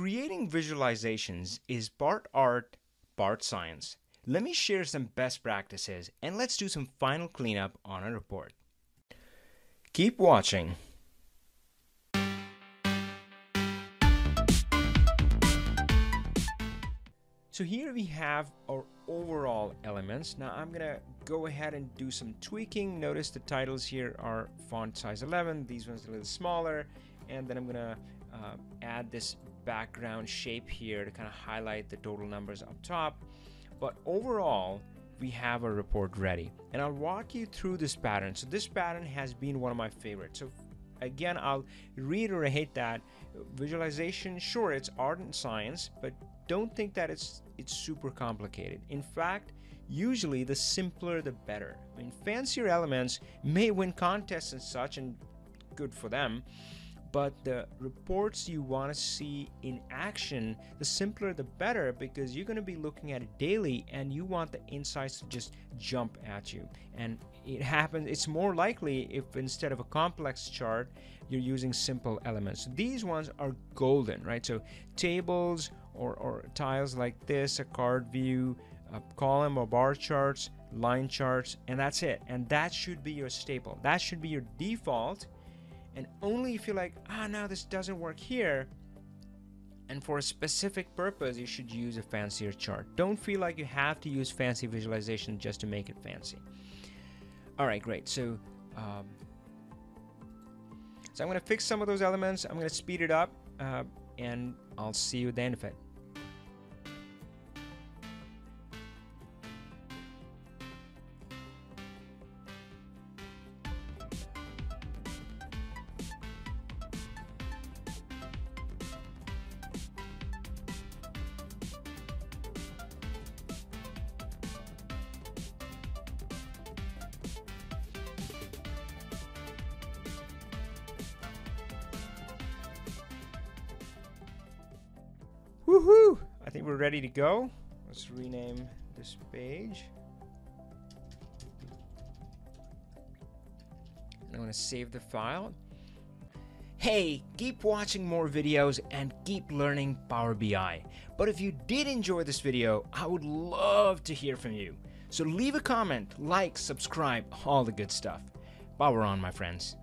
creating visualizations is part art, part science. Let me share some best practices and let's do some final cleanup on our report. Keep watching. So here we have our overall elements. Now I'm gonna go ahead and do some tweaking. Notice the titles here are font size 11. These ones a little smaller. And then I'm gonna uh, add this background shape here to kind of highlight the total numbers up top. But overall, we have a report ready. And I'll walk you through this pattern. So this pattern has been one of my favorites. So again, I'll reiterate that visualization, sure, it's art and science, but don't think that it's it's super complicated. In fact, usually the simpler the better. I mean, fancier elements may win contests and such, and good for them but the reports you want to see in action the simpler the better because you're going to be looking at it daily and you want the insights to just jump at you. And it happens it's more likely if instead of a complex chart you're using simple elements. These ones are golden right? So tables or, or tiles like this a card view a column or bar charts line charts and that's it. And that should be your staple. That should be your default and only if you're like ah now this doesn't work here. And for a specific purpose you should use a fancier chart. Don't feel like you have to use fancy visualization just to make it fancy. All right great. So um, so I'm going to fix some of those elements. I'm going to speed it up uh, and I'll see you at the end of it Woohoo! I think we're ready to go. Let's rename this page. I'm going to save the file. Hey, keep watching more videos and keep learning Power BI. But if you did enjoy this video, I would love to hear from you. So leave a comment, like, subscribe, all the good stuff. Power on, my friends.